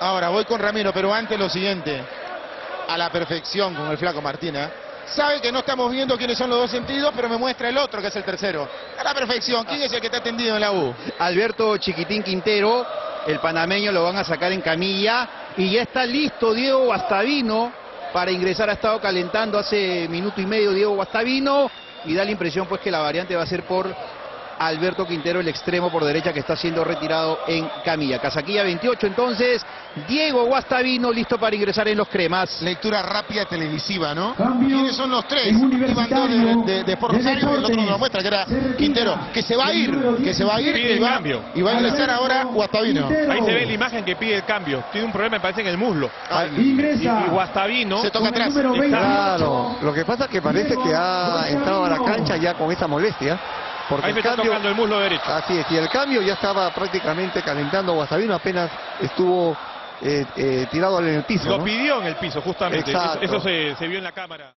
Ahora voy con Ramiro, pero antes lo siguiente. A la perfección con el flaco Martina. Sabe que no estamos viendo quiénes son los dos sentidos, pero me muestra el otro, que es el tercero. A la perfección. ¿Quién es el que está atendido en la U? Alberto Chiquitín Quintero, el panameño lo van a sacar en camilla y ya está listo Diego Guastavino para ingresar. Ha estado calentando hace minuto y medio Diego Guastavino y da la impresión pues que la variante va a ser por Alberto Quintero, el extremo por derecha que está siendo retirado en camilla. Casaquilla 28 entonces, Diego Guastavino listo para ingresar en los cremas. Lectura rápida televisiva, ¿no? Cambio ¿Quiénes son los tres? Universitario de, de, de Sport Rosario, el otro nos lo muestra, que era. Quintero, que se va a ir, que se va a ir Pide y el va, cambio. y va a ingresar ahora Guastavino. Quintero. Ahí se ve la imagen que pide el cambio. Tiene un problema, me parece, en el muslo. Ay, Y, Ingresa. y Guastavino Se toca atrás. número Está- 28. Claro, lo que pasa es que parece que ha entrado a la cancha ya con esa molestia. Porque ahí me está cambio, tocando el muslo derecho. así es, y el cambio ya estaba prácticamente calentando Guastavino, apenas estuvo eh, eh, tirado en el piso. Lo ¿no? pidió en el piso, justamente. Eso, Exacto. eso se, se vio en la cámara.